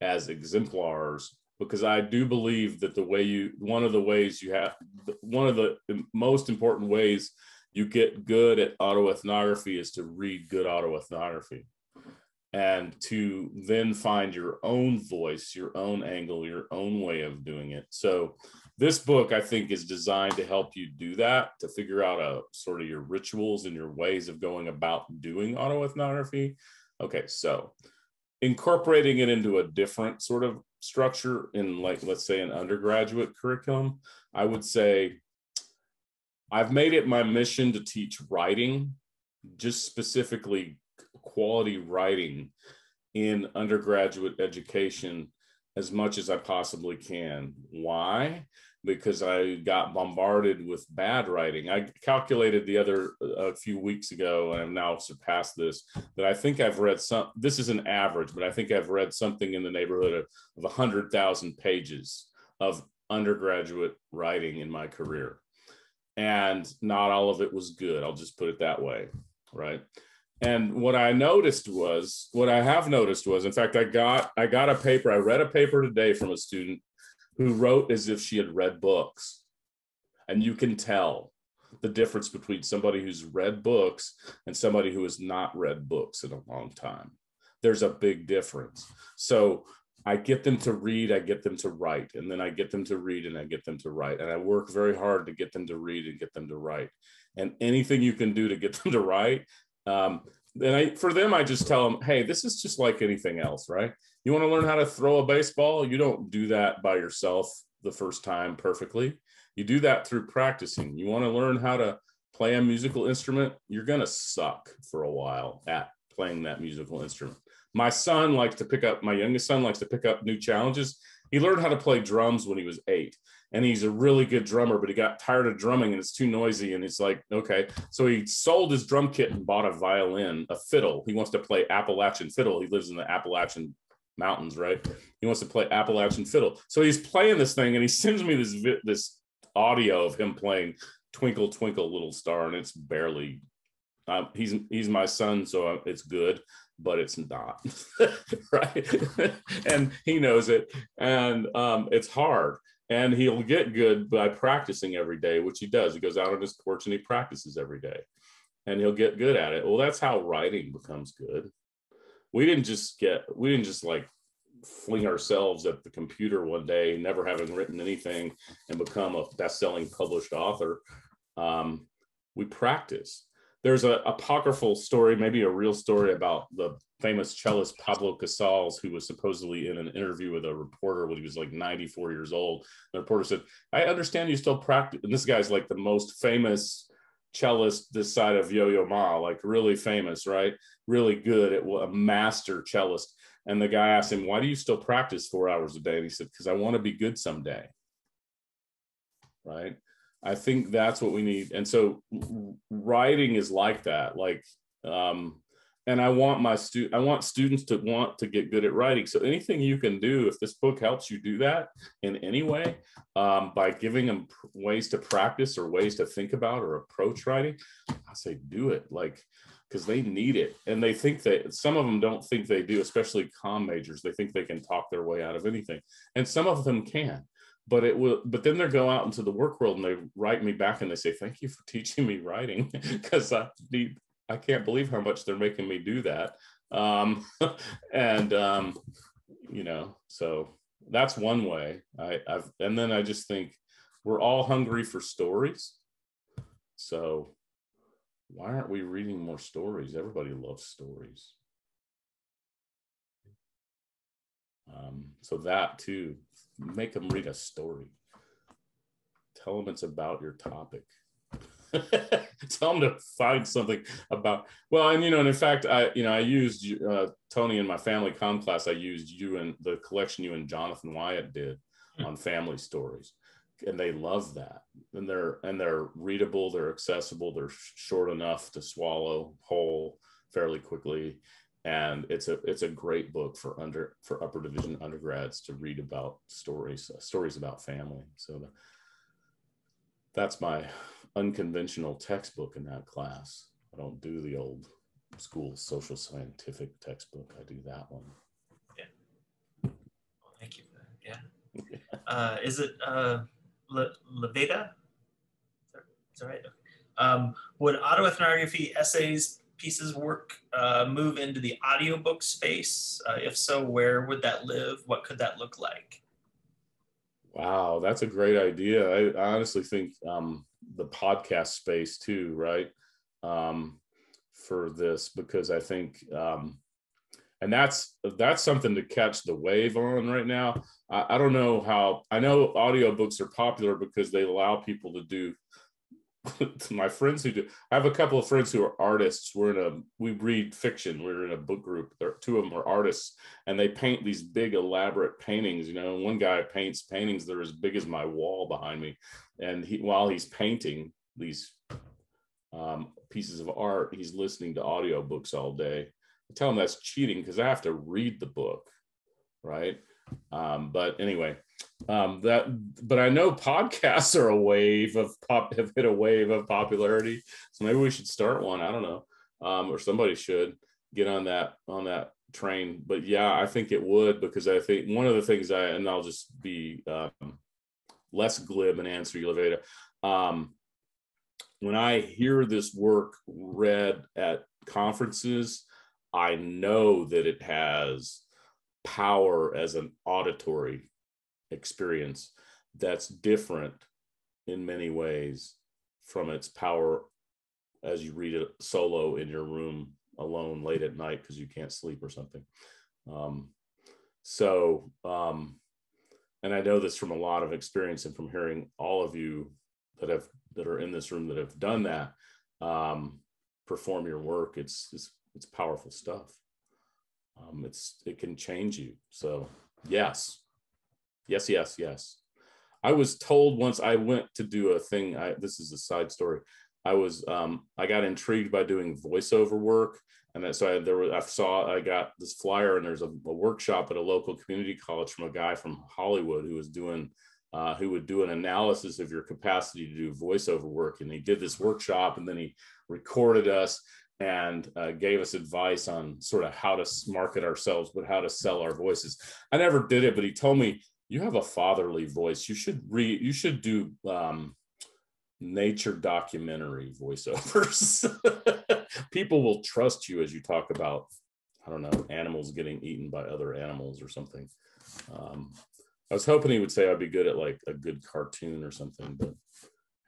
as exemplars because I do believe that the way you one of the ways you have one of the most important ways you get good at autoethnography is to read good autoethnography and to then find your own voice, your own angle, your own way of doing it. So, this book I think is designed to help you do that, to figure out a sort of your rituals and your ways of going about doing autoethnography. Okay, so incorporating it into a different sort of structure in like let's say an undergraduate curriculum, I would say I've made it my mission to teach writing, just specifically quality writing in undergraduate education as much as I possibly can. Why? because I got bombarded with bad writing. I calculated the other a few weeks ago, and I've now surpassed this. That I think I've read some. This is an average, but I think I've read something in the neighborhood of, of hundred thousand pages of undergraduate writing in my career, and not all of it was good. I'll just put it that way, right? And what I noticed was, what I have noticed was, in fact, I got I got a paper. I read a paper today from a student who wrote as if she had read books. And you can tell the difference between somebody who's read books and somebody who has not read books in a long time. There's a big difference. So I get them to read, I get them to write, and then I get them to read and I get them to write. And I work very hard to get them to read and get them to write. And anything you can do to get them to write, um, and I, for them, I just tell them, hey, this is just like anything else, right? You want to learn how to throw a baseball? You don't do that by yourself the first time perfectly. You do that through practicing. You want to learn how to play a musical instrument? You're going to suck for a while at playing that musical instrument. My son likes to pick up, my youngest son likes to pick up new challenges. He learned how to play drums when he was eight and he's a really good drummer, but he got tired of drumming and it's too noisy. And he's like, okay. So he sold his drum kit and bought a violin, a fiddle. He wants to play Appalachian fiddle. He lives in the Appalachian mountains, right? He wants to play Appalachian fiddle. So he's playing this thing and he sends me this this audio of him playing Twinkle Twinkle Little Star, and it's barely. Um, he's he's my son, so it's good, but it's not right. and he knows it, and um, it's hard. And he'll get good by practicing every day, which he does. He goes out on his porch and he practices every day, and he'll get good at it. Well, that's how writing becomes good we didn't just get we didn't just like fling ourselves at the computer one day never having written anything and become a best-selling published author um, we practice there's a apocryphal story maybe a real story about the famous cellist pablo casals who was supposedly in an interview with a reporter when he was like 94 years old the reporter said i understand you still practice and this guy's like the most famous cellist this side of Yo-Yo Ma, like really famous, right? Really good at a master cellist. And the guy asked him, "Why do you still practice four hours a day?" And he said, "Because I want to be good someday." Right? I think that's what we need. And so writing is like that. Like um, and i want my stu i want students to want to get good at writing so anything you can do if this book helps you do that in any way um, by giving them ways to practice or ways to think about or approach writing i say do it like because they need it and they think that some of them don't think they do especially com majors they think they can talk their way out of anything and some of them can but it will but then they go out into the work world and they write me back and they say thank you for teaching me writing because i need I can't believe how much they're making me do that. Um, and um, you know, so that's one way. I, I've and then I just think we're all hungry for stories. So why aren't we reading more stories? Everybody loves stories. Um, so that too, make them read a story. Tell them it's about your topic. tell them to find something about well and you know and in fact i you know i used uh, tony in my family com class i used you and the collection you and jonathan wyatt did hmm. on family stories and they love that and they're and they're readable they're accessible they're short enough to swallow whole fairly quickly and it's a it's a great book for under for upper division undergrads to read about stories uh, stories about family so the, that's my unconventional textbook in that class. I don't do the old school social scientific textbook. I do that one. Yeah. Well, thank you. Yeah. Uh, is it uh, Le- Levita? Is that right? Um, would autoethnography essays pieces work uh, move into the audiobook space? Uh, if so, where would that live? What could that look like? Wow, that's a great idea. I honestly think um, the podcast space too, right? Um, for this because I think, um, and that's that's something to catch the wave on right now. I, I don't know how. I know audiobooks are popular because they allow people to do my friends who do i have a couple of friends who are artists. We're in a we read fiction. We're in a book group. There two of them are artists and they paint these big elaborate paintings you know one guy paints paintings that are as big as my wall behind me. And he while he's painting these um, pieces of art he's listening to audiobooks all day. I tell him that's cheating because i have to read the book right? Um, but anyway um, that but i know podcasts are a wave of pop have hit a wave of popularity. So maybe we should start one. I don't know. Um, or somebody should get on that on that train. But yeah i think it would because i think one of the things i and i'll just be um, less glib and answer you Leveda. Um, when i hear this work read at conferences i know that it has power as an auditory experience that's different in many ways from its power as you read it solo in your room alone late at night because you can't sleep or something. Um, so, um, and I know this from a lot of experience and from hearing all of you that have that are in this room that have done that um, perform your work. It's it's it's powerful stuff. Um, it's it can change you. So yes, Yes, yes, yes. I was told once I went to do a thing. I, this is a side story. I was um, I got intrigued by doing voiceover work, and that, so I, there was I saw I got this flyer, and there's a, a, workshop at a local community college from a guy from Hollywood who was doing uh, who would do an analysis of your capacity to do voiceover work, and he did this workshop, and then he recorded us and uh, gave us advice on sort of how to market ourselves, but how to sell our voices. I never did it, but he told me you have a fatherly voice. You should read. You should do um, nature documentary voiceovers. People will trust you as you talk about, I don't know, animals getting eaten by other animals or something. Um, I was hoping he would say I'd be good at like a good cartoon or something, but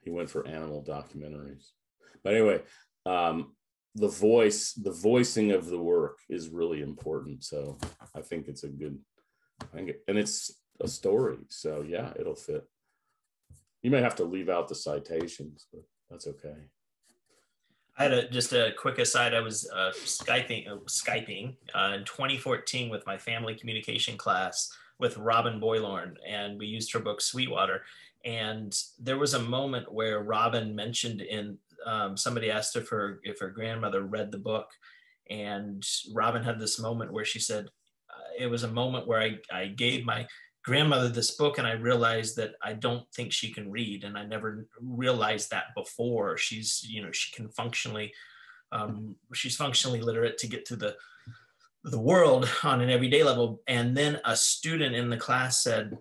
he went for animal documentaries. But anyway, um, the voice, the voicing of the work is really important. So I think it's a good, I think, and it's a story. So yeah, it'll fit. You may have to leave out the citations, but that's okay. I had a, just a quick aside. I was uh, skyping, uh, skyping uh, in 2014 with my family communication class with Robin Boylorn, and we used her book Sweetwater. And there was a moment where Robin mentioned in um, somebody asked if her if her grandmother read the book, and Robin had this moment where she said, uh, "It was a moment where I I gave my grandmother this book and I realized that I don't think she can read and I never realized that before. She's you know she can functionally um, she's functionally literate to get to the the world on an everyday level. And then a student in the class said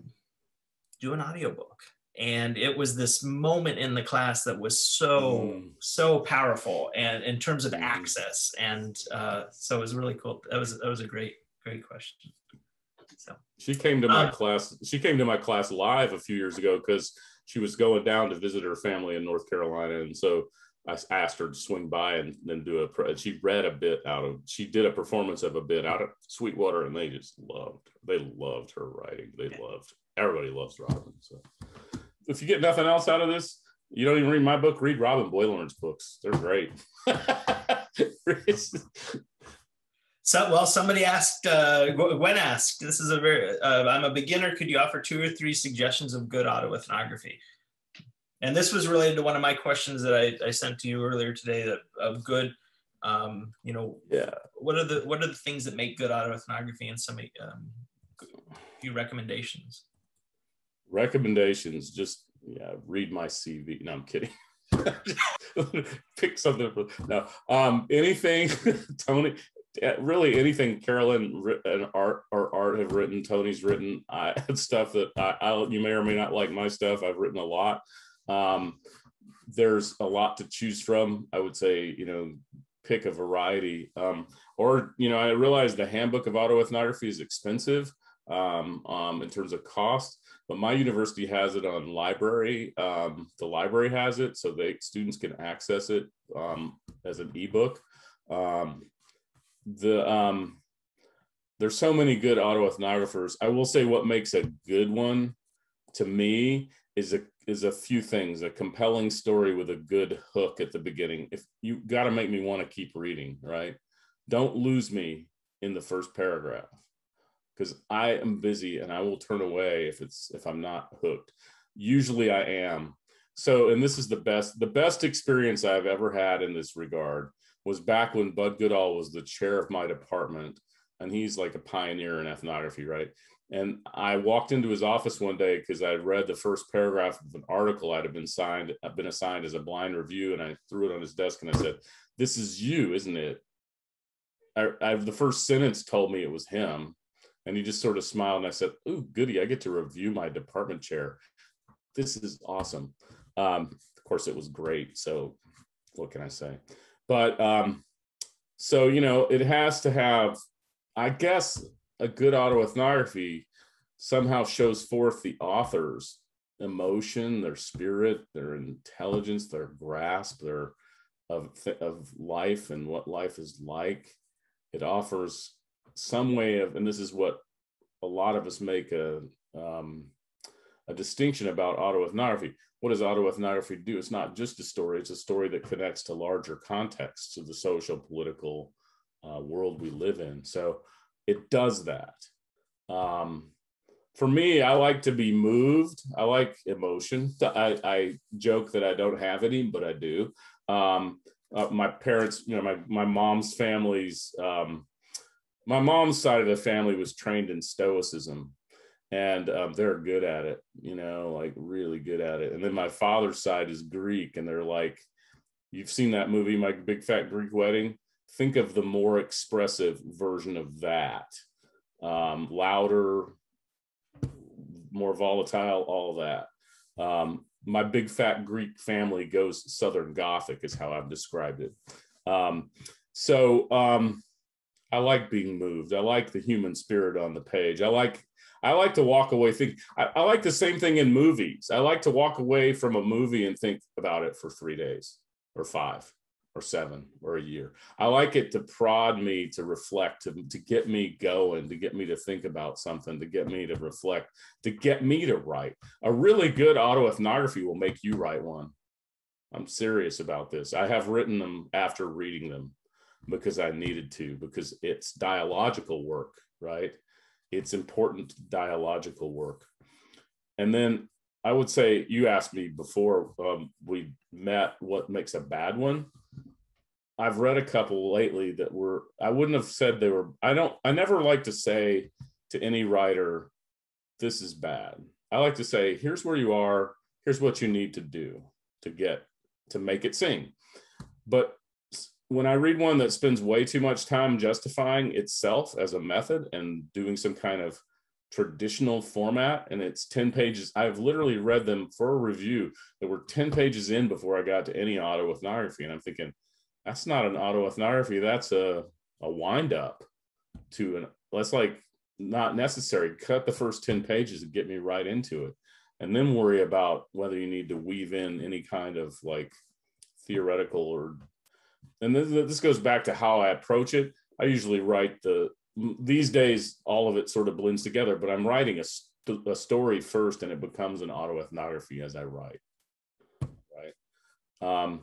do an audiobook. And it was this moment in the class that was so mm. so powerful and in terms of mm. access. And uh, so it was really cool. That was that was a great great question. So she came to my uh, class. She came to my class live a few years ago because she was going down to visit her family in North Carolina, and so I asked her to swing by and then do a. She read a bit out of. She did a performance of a bit out of Sweetwater, and they just loved. They loved her writing. They loved. Everybody loves Robin. So, if you get nothing else out of this, you don't even read my book. Read Robin Boylorn's books. They're great. So, well, somebody asked, uh, Gwen asked, this is a very, uh, I'm a beginner. Could you offer two or three suggestions of good autoethnography? And this was related to one of my questions that I, I sent to you earlier today that of good, um, you know, yeah. What are the, what are the things that make good autoethnography and some, um, few recommendations? Recommendations, just, yeah, read my CV. No, I'm kidding. pick something. No, um, anything, Tony really anything Carolyn and Art or Art have written, Tony's written, I had stuff that I, I, you may or may not like my stuff. I've written a lot. Um, there's a lot to choose from. I would say, you know, pick a variety. Um, or, you know, I realize the handbook of autoethnography is expensive um, um, in terms of cost, but my university has it on library. Um, the library has it, so they students can access it um, as an ebook. Um, the um there's so many good autoethnographers. I will say what makes a good one to me is a is a few things a compelling story with a good hook at the beginning. If you got to make me want to keep reading right? Don't lose me in the first paragraph because i am busy and i will turn away if it's if i'm not hooked. Usually i am. So and this is the best the best experience i've ever had in this regard was back when bud goodall was the chair of my department and he's like a pioneer in ethnography right and I walked into his office one day because I read the first paragraph of an article I'd have been signed, I've been assigned as a blind review, and I threw it on his desk and I said, "This is you, isn't it?" I, I the first sentence told me it was him, and he just sort of smiled and I said, "Ooh, goody! I get to review my department chair. This is awesome." Um, of course, it was great. So, what can I say? But um, so you know, it has to have, I guess a good autoethnography somehow shows forth the author's emotion, their spirit, their intelligence, their grasp, their of of life and what life is like. It offers some way of, and this is what a lot of us make a um, a distinction about autoethnography. What does autoethnography do? It's not just a story; it's a story that connects to larger contexts of the social, political uh, world we live in. So it does that. Um, for me, I like to be moved. I like emotion. I, I joke that I don't have any, but I do. Um, uh, my parents, you know, my my mom's family's um, my mom's side of the family was trained in stoicism, and um, they're good at it. You know, like really good at it. And then my father's side is Greek, and they're like, you've seen that movie, My Big Fat Greek Wedding? Think of the more expressive version of that. Um, louder more volatile all that. Um, my big fat greek family goes southern gothic is how i've described it. Um, so um, i like being moved. I like the human spirit on the page. I like i like to walk away think I, I like the same thing in movies i like to walk away from a movie and think about it for three days or five or seven or a year. I like it to prod me to reflect, to, to get me going, to get me to think about something, to get me to reflect, to get me to write. A really good autoethnography will make you write one. I'm serious about this. I have written them after reading them because I needed to, because it's dialogical work, right? It's important dialogical work. And then I would say you asked me before um, we met what makes a bad one. I've read a couple lately that were I wouldn't have said they were I don't I never like to say to any writer this is bad. I like to say here's where you are, here's what you need to do to get to make it sing. But when I read one that spends way too much time justifying itself as a method and doing some kind of traditional format and it's 10 pages i've literally read them for a review that were 10 pages in before i got to any autoethnography and i'm thinking that's not an autoethnography. That's a, a wind up to an, that's like not necessary. Cut the first 10 pages and get me right into it. And then worry about whether you need to weave in any kind of like theoretical or, and this, goes back to how I approach it. I usually write the, these days, all of it sort of blends together, but I'm writing a, a story first and it becomes an autoethnography as I write. Right. Um,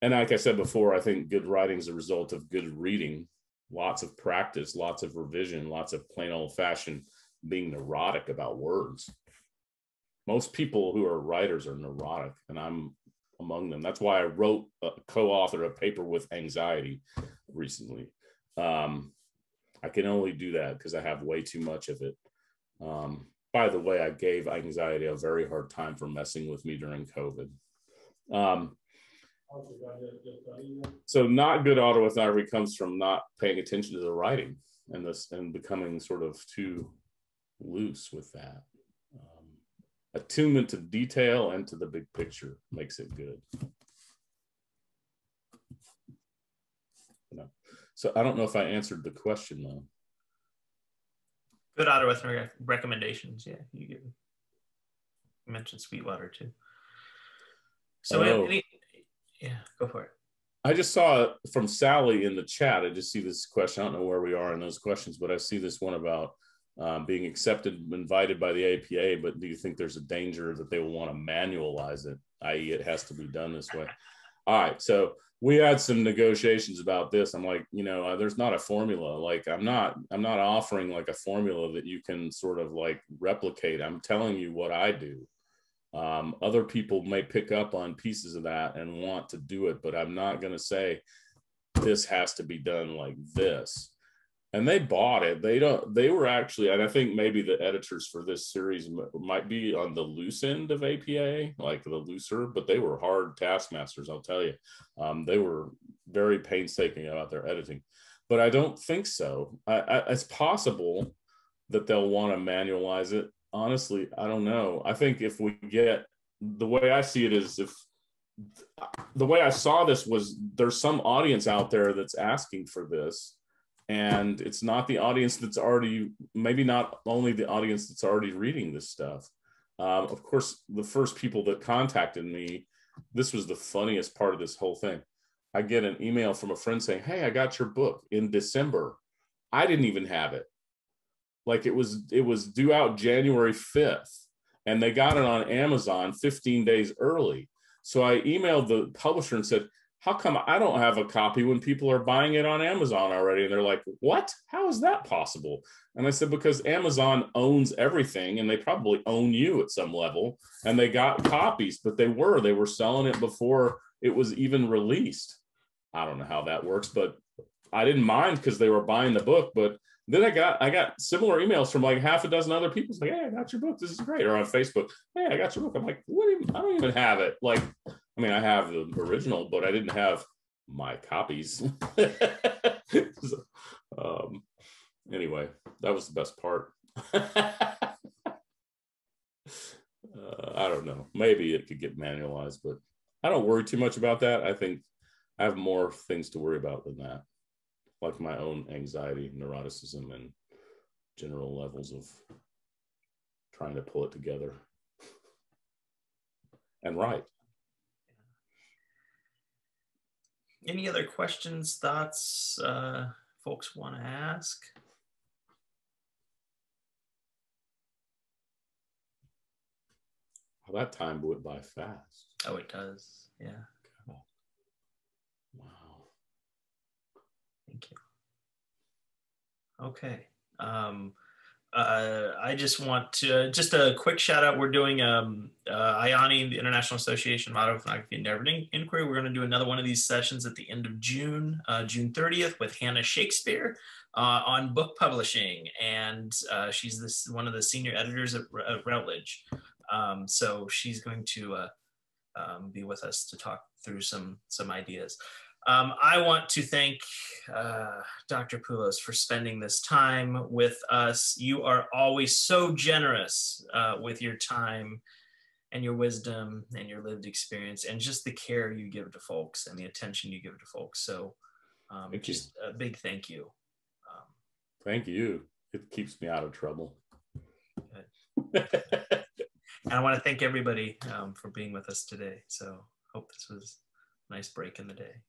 and like I said before, I think good writing is a result of good reading, lots of practice, lots of revision, lots of plain old fashioned being neurotic about words. Most people who are writers are neurotic, and I'm among them. That's why I wrote a co-author a paper with anxiety recently. Um, I can only do that because I have way too much of it. Um, by the way, I gave anxiety a very hard time for messing with me during COVID. Um, so not good autoethnography comes from not paying attention to the writing and this and becoming sort of too loose with that. Attunement to detail and to the big picture makes it good. So I don't know if I answered the question though. Good autoethnography recommendations. Yeah, you, you mentioned Sweetwater too. So oh. any, yeah, go for it. I just saw from Sally in the chat. I just see this question. I don't know where we are in those questions, but I see this one about um, being accepted, invited by the APA, but do you think there's a danger that they will want to manualize it, i.e., it has to be done this way? All right, so we had some negotiations about this. I'm like, you know, uh, there's not a formula. Like, I'm not, I'm not offering like a formula that you can sort of like replicate. I'm telling you what I do. Um, other people may pick up on pieces of that and want to do it, but I'm not going to say this has to be done like this and they bought it. They don't. They were actually, and I think maybe the editors for this series m- might be on the loose end of APA, like the looser, but they were hard taskmasters. I'll tell you, um, they were very painstaking about their editing. But I don't think so. I, I, it's possible that they'll want to manualize it. Honestly, I don't know. I think if we get the way I see it is if the way I saw this was there's some audience out there that's asking for this and it's not the audience that's already maybe not only the audience that's already reading this stuff. Um, of course the first people that contacted me this was the funniest part of this whole thing. I get an email from a friend saying hey i got your book in december. I didn't even have it. Like it was it was due out january 5th and they got it on amazon 15 days early. So i emailed the publisher and said how come I don't have a copy when people are buying it on Amazon already? And they're like, what? How is that possible? And I said, because Amazon owns everything and they probably own you at some level. And they got copies, but they were, they were selling it before it was even released. I don't know how that works, but I didn't mind because they were buying the book. But then I got I got similar emails from like half a dozen other people. It's like, hey, I got your book. This is great. Or on Facebook, hey, I got your book. I'm like, what? I don't even have it. Like, I mean, I have the original, but I didn't have my copies. so, um, anyway, that was the best part. uh, I don't know. Maybe it could get manualized, but I don't worry too much about that. I think I have more things to worry about than that, like my own anxiety, neuroticism, and general levels of trying to pull it together and write. Any other questions, thoughts, uh, folks want to ask? Well, that time went by fast. Oh, it does. Yeah. Wow. Thank you. Okay. Um, uh, I just want to just a quick shout out. We're doing um, uh, IAANI, the International Association of Autoethnography and Narrative Inquiry. We're going to do another one of these sessions at the end of June, uh, June 30th, with Hannah Shakespeare uh, on book publishing, and uh, she's this one of the senior editors at, at Routledge. Um, so she's going to uh, um, be with us to talk through some some ideas. Um, I want to thank uh, Dr. Poulos for spending this time with us. You are always so generous uh, with your time and your wisdom and your lived experience and just the care you give to folks and the attention you give to folks. So um, just you. a big thank you. Um, thank you. It keeps me out of trouble. and I want to thank everybody um, for being with us today. So hope this was a nice break in the day.